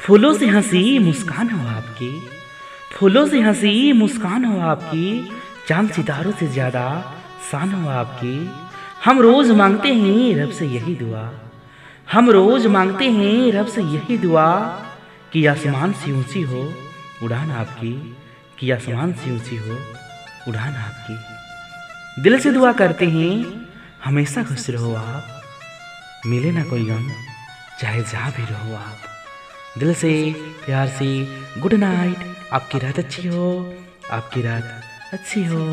फूलों से हँसी, मुस्कान हो आपकी। फूलों से हँसी, मुस्कान हो आपकी। चाँद सितारों से ज़्यादा शान हो आपकी। हम रोज़ मांगते हैं, रब से यही दुआ। हम रोज़ मांगते हैं, रब से यही दुआ कि आसमान से ऊँची हो, उड़ान आपकी। कि आसमान से ऊँची हो, उड़ान आपकी। दिल से दुआ करते हैं, हमेशा खुश रहो आप। मिले ना कोई गम, चाहे जहाँ भी रहो आप। दिल से प्यार से गुड नाइट। आपकी रात अच्छी हो आपकी रात अच्छी हो।